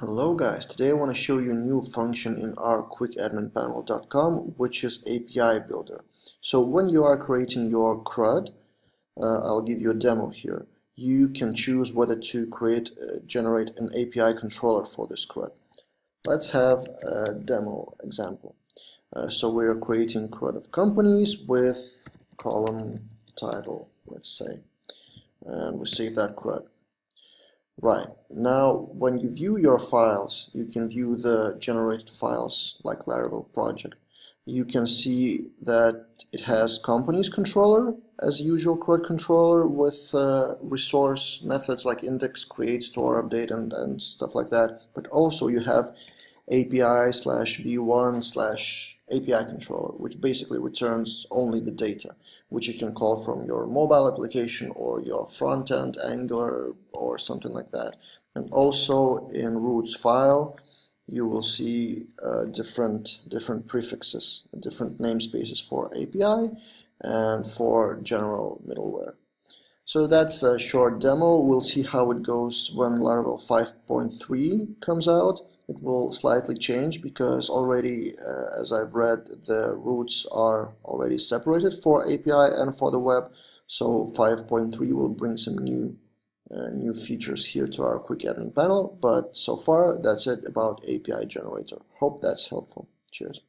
Hello guys, today I want to show you a new function in our quickadminpanel.com which is API Builder. So when you are creating your CRUD, uh, I'll give you a demo here, you can choose whether to create, uh, generate an API controller for this CRUD. Let's have a demo example. Uh, so we are creating CRUD of companies with column title, let's say, and we save that CRUD. Right, now when you view your files, you can view the generated files like Laravel project. You can see that it has companies controller as usual CRUD controller with uh, resource methods like index, create, store, update and, and stuff like that. But also you have API slash v1 slash API controller, which basically returns only the data, which you can call from your mobile application or your front end, Angular, or something like that. And also in routes file, you will see uh, different different prefixes, different namespaces for API and for general middleware. So that's a short demo. We'll see how it goes when Laravel 5.3 comes out. It will slightly change because already, uh, as I've read, the routes are already separated for API and for the web. So 5.3 will bring some new uh, new features here to our quick admin panel. But so far, that's it about API generator. Hope that's helpful. Cheers.